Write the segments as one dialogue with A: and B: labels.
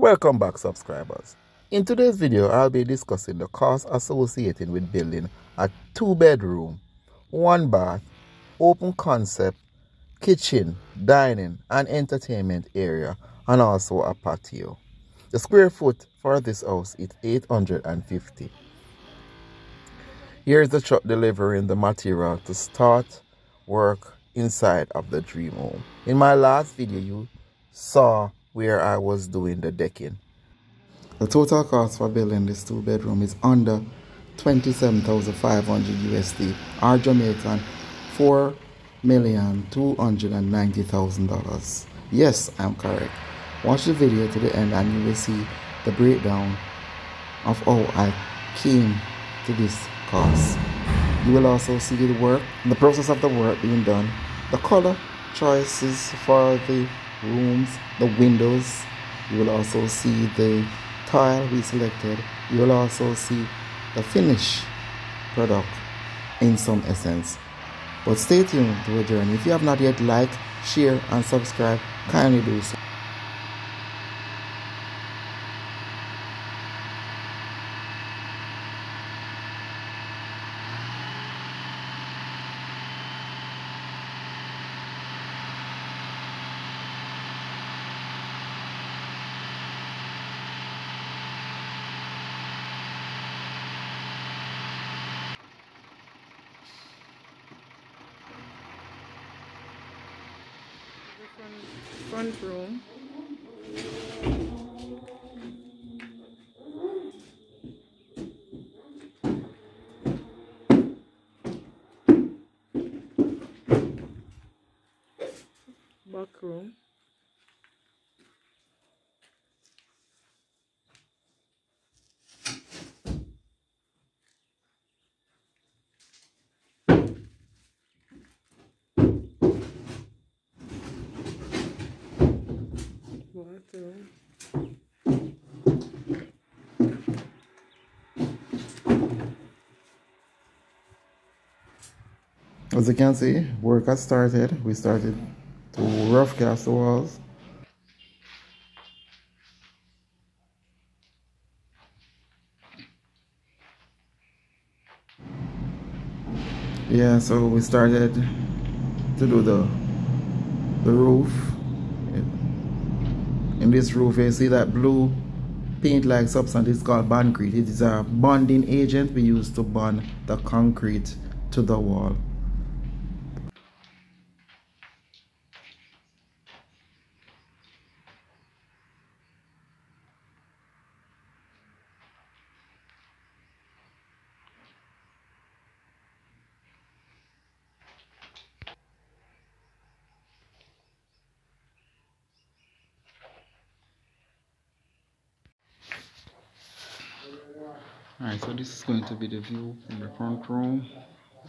A: Welcome back subscribers. In today's video, I'll be discussing the costs associated with building a two bedroom, one bath, open concept, kitchen, dining and entertainment area and also a patio. The square foot for this house is 850. Here's the truck delivering the material to start work inside of the dream home. In my last video, you saw where I was doing the decking. The total cost for building this two bedroom is under 27,500 USD or Jamaican four million two hundred and ninety thousand dollars. Yes, I'm correct. Watch the video to the end and you will see the breakdown of how I came to this cost. You will also see the work, the process of the work being done, the color choices for the rooms, the windows. You will also see the tile we selected. You will also see the finish product in some essence. But stay tuned to our journey. If you have not yet liked, share and subscribe, kindly do so.
B: Front room. Back room.
A: As you can see, work has started. We started to rough cast the walls. Yeah, so we started to do the the roof. In this roof, you see that blue paint-like substance is called bondcrete. It is a bonding agent we use to bond the concrete to the wall. So this is going to be the view from the front room.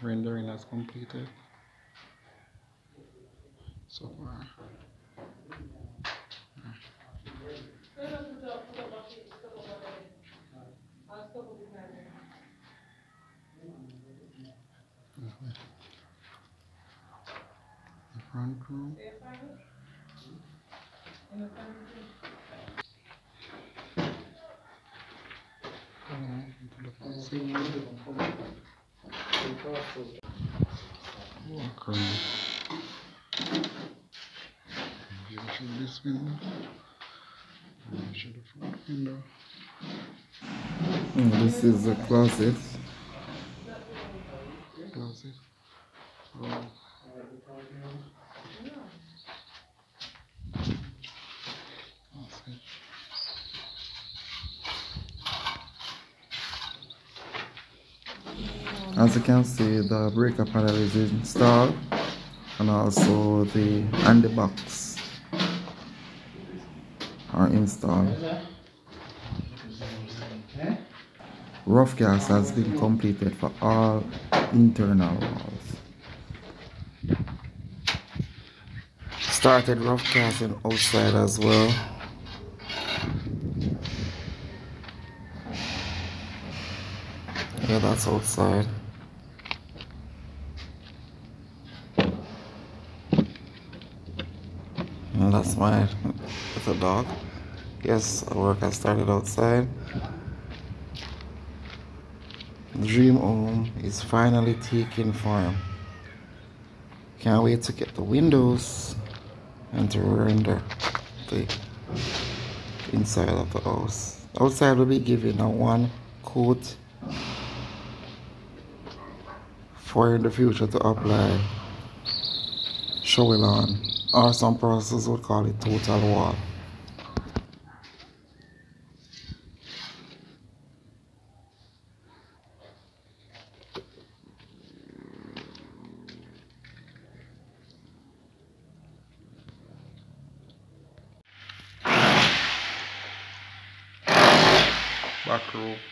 A: Rendering has completed so far. Mm. The front room. This window. The front window. Oh, this is the closet. Closet. Oh. Closet. As you can see, the breaker panel is installed and also the and the box are installed. Rough cast has been completed for all internal walls. Started rough casting outside as well. Yeah, that's outside. And that's my a dog. Yes, work has started outside. Dream home is finally taking form. Can't wait to get the windows and to render the inside of the house. Outside will be given a one coat for in the future to apply shovel on or some processes would call it total wall. back row.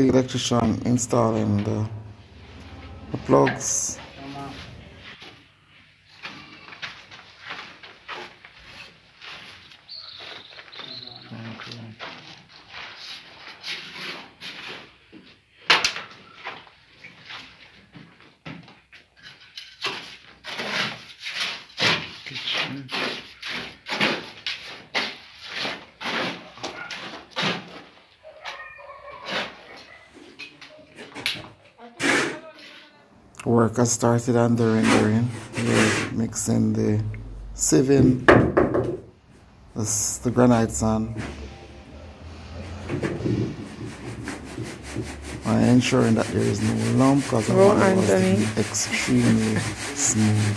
A: The electrician installing the, the plugs work has started on the rendering. We're mixing the sieving, this, the granite sand, and uh, ensuring that there is no lump because I want it to be extremely smooth.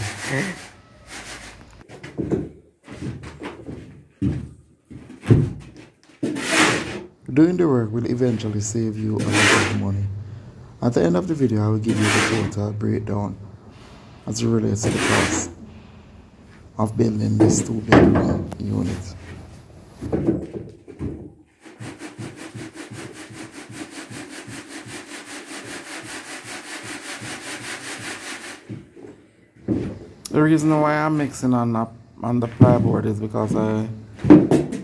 A: Doing the work will eventually save you a lot of money. At the end of the video, I will give you the total breakdown as it relates to the cost of building this two bedroom unit. The reason why I'm mixing on the, on the plyboard is because I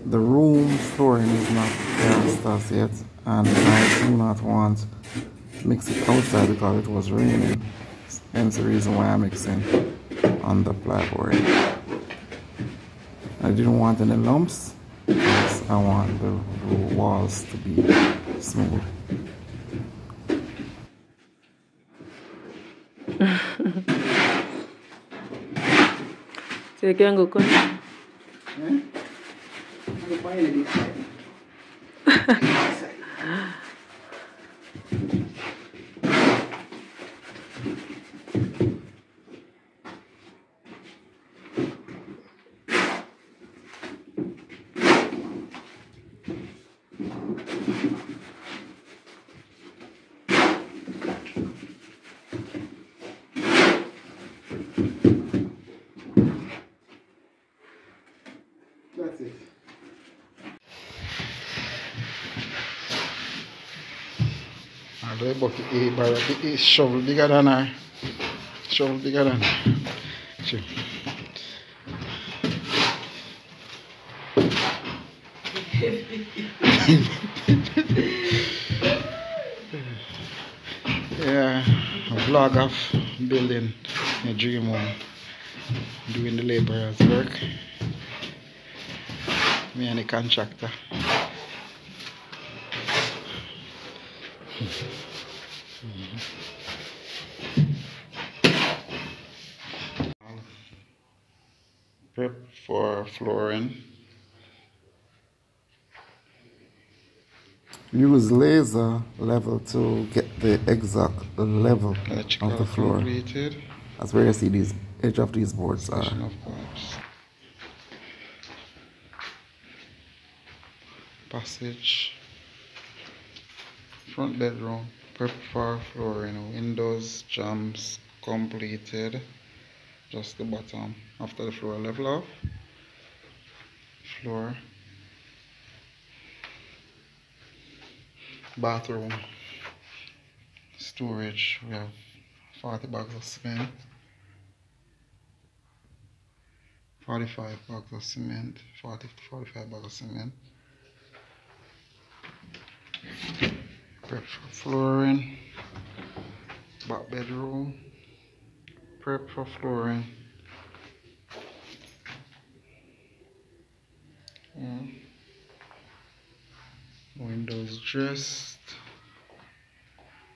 A: the room flooring is not there yet and I do not want mix it outside because it was raining. Hence the reason why I'm mixing on the plyboard. I didn't want any lumps because I want the, the walls to be smooth.
B: so you can go con
A: Although eh, bucket A bar the eh, shovel bigger than her. Shovel bigger than her. Sure. yeah, a vlog of building a dream home, doing the laborers work. Me and the contractor. Prep for flooring. Use laser level to get the exact level
C: Electrical
A: of the floor.
C: completed.
A: That's where you see these edge of these boards are.
C: Of pipes. Passage. Front bedroom. Prep for flooring. Windows, jambs completed. just the bottom after the floor level off floor bathroom. Storage. We have 40 bags of cement. 45 bags of cement. 40 to 45 bags of cement. Prep for flooring. Back bedroom. Prep for flooring dressed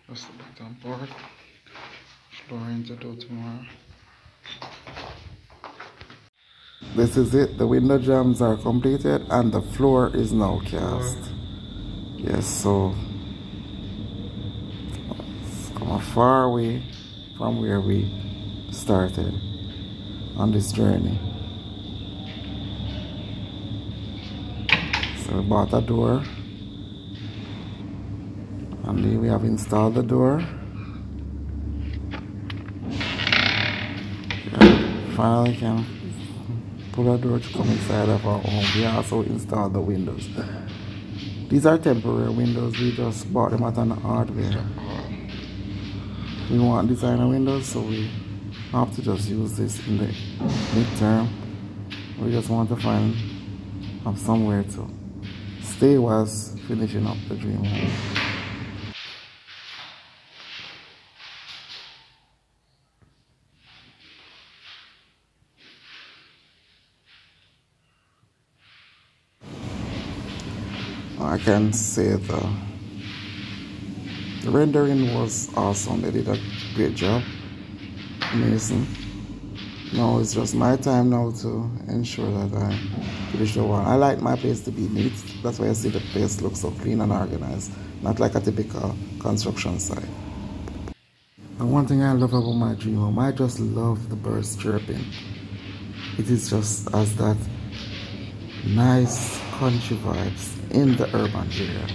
C: just the bottom part. Flooring to do tomorrow.
A: This is it. The window jambs are completed and the floor is now cast. Yes so it's come a far way from where we started on this journey. So we bought a door and then we have installed the door finally can pull a door to come inside of our home. We also installed the windows. These are temporary windows. We just bought them at an hardware. We want designer windows, so we have to just use this in the midterm. We just want to find have somewhere to stay whilst finishing up the dream home. I can say the, the rendering was awesome. They did a great job. Amazing. Now it's just my time now to ensure that I finish the wall. I like my place to be neat. That's why I see the place looks so clean and organized. Not like a typical construction site. And one thing I love about my dream home, I just love the birds chirping. It is just as that nice country vibes in the urban area.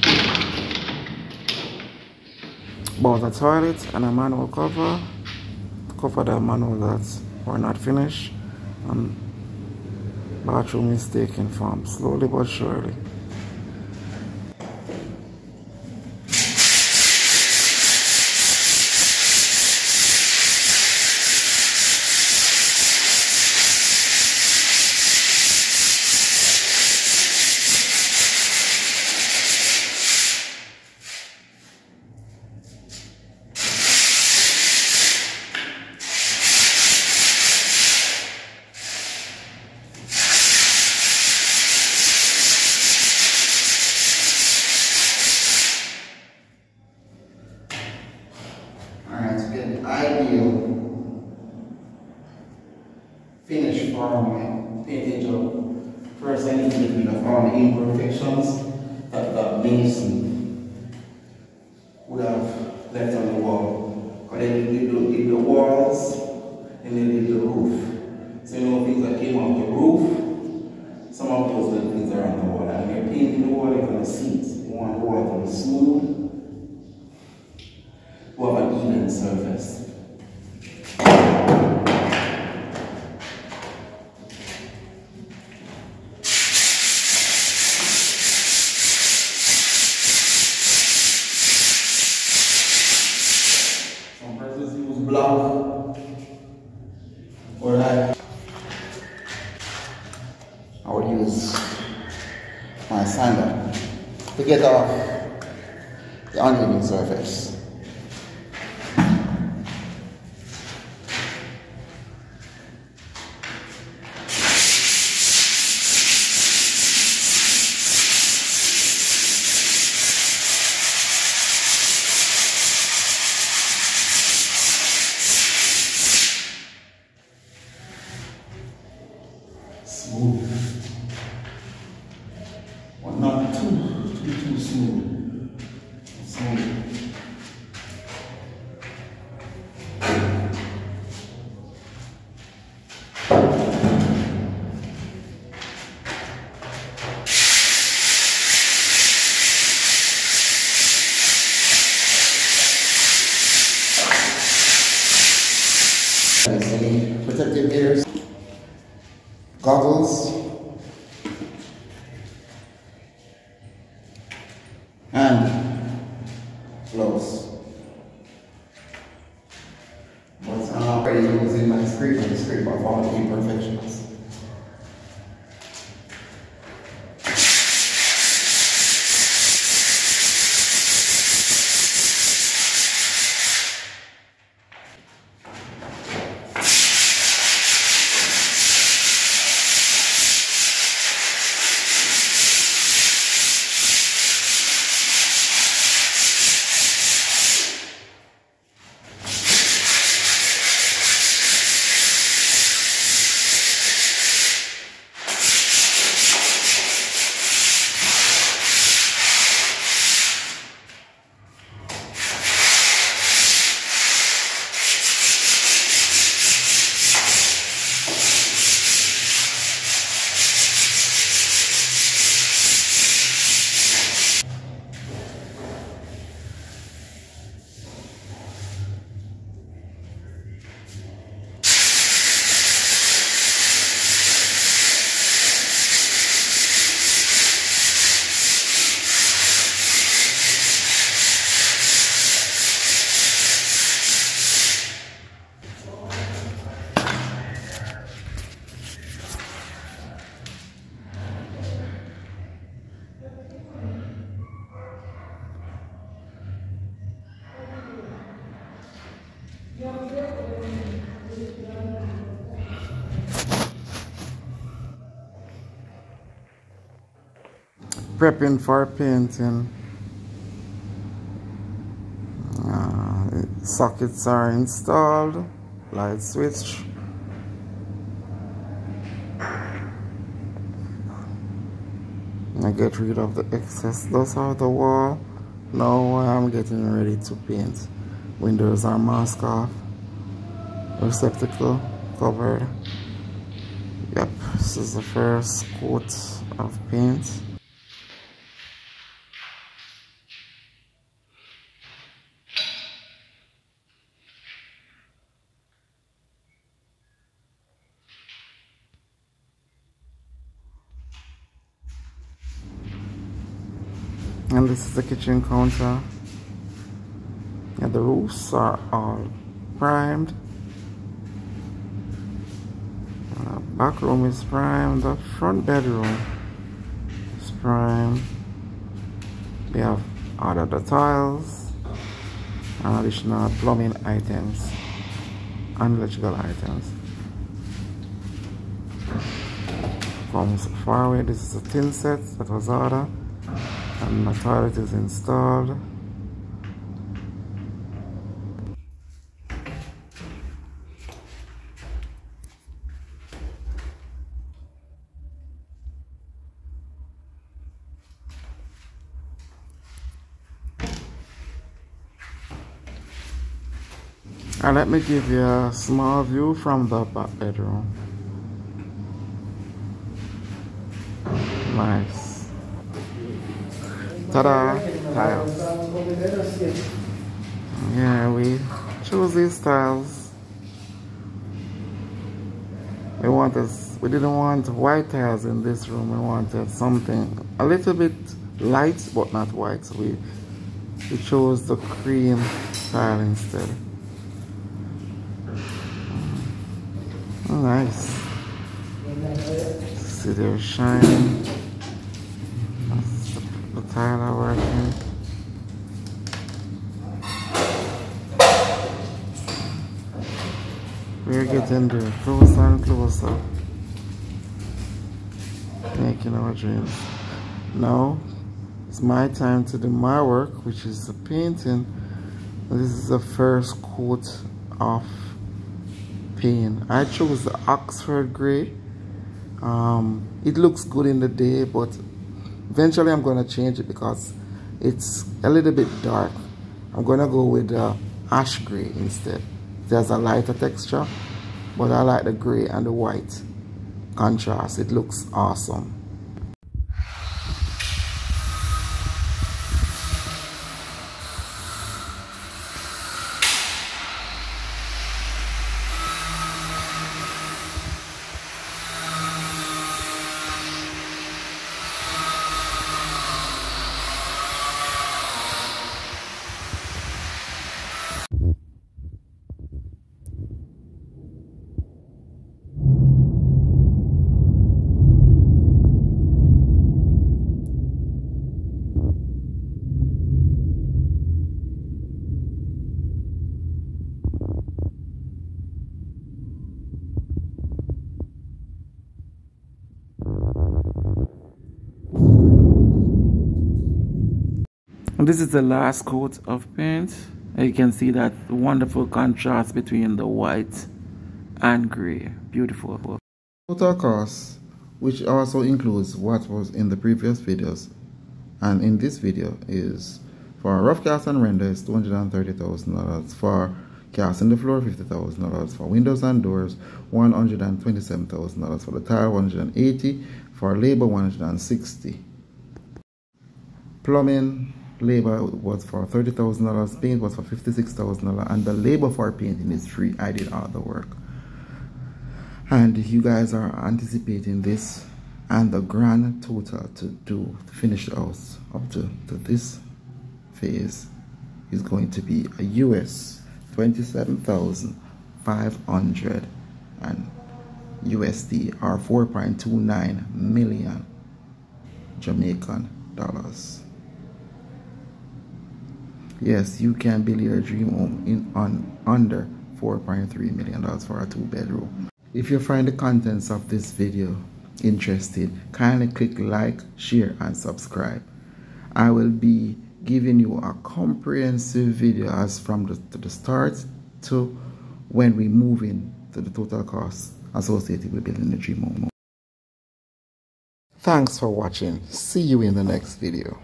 A: Bought a toilet and a manual cover. Cover the manual that were not finished. And bathroom is taking form slowly but surely. Finish for my painting job. Uh, first I need to get rid of all the imperfections that the mason would have left on the wall. Because then they did the, did the walls and then did the roof. So you know things that came off the roof, some of those little things are on the wall. And when you're painting the wall, you're going to see it. You want the wall to be smooth, to have an even surface. block or like I would use my sander to get off the uneven surface. Smooth. Scrape all imperfections. Prepping for painting. Uh, sockets are installed, light switch. I get rid of the excess dust out the wall. Now I'm getting ready to paint. Windows are masked off. Receptacle covered. Yep, this is the first coat of paint. and this is the kitchen counter. And the roofs are all primed. Uh, back room is primed. The front bedroom is primed. We have ordered the tiles and additional plumbing items and electrical items. Comes far away this is a tin set that was ordered and my toilet is installed. And let me give you a small view from the back bedroom. Nice Ta-da! Tiles. Yeah, we chose these tiles. We wanted, we didn't want white tiles in this room. We wanted something a little bit light, but not white. So we we chose the cream tile instead. Oh, nice. See, they're shining There closer and closer. Making our dreams. Now it's my time to do my work, which is the painting. This is the first coat of paint. I chose the Oxford Grey. Um, it looks good in the day, but eventually I'm going to change it because it's a little bit dark. I'm going to go with the ash gray instead. There's a lighter texture, but I like the gray and the white contrast. It looks awesome. This is the last coat of paint. You can see that wonderful contrast between the white and gray. Beautiful. Total cost which also includes what was in the previous videos and in this video is for rough cast and render is $230,000 for cast in the floor $50,000 for windows and doors $127,000 for the tile 180 for labor 160 plumbing labor was for $30,000 paint was for $56,000 and the labor for painting is free I did all the work and you guys are anticipating this and the grand total to do to finish the house up to, to this phase is going to be a US 27,500 and USD or 4.29 million Jamaican dollars. Yes, you can build your dream home in on under 4.3 million dollars for a two bedroom. If you find the contents of this video interested, kindly click like, share and subscribe. I will be giving you a comprehensive video as from the, the start to when we move in to the total cost associated with building the dream home. Thanks for watching. See you in the next video.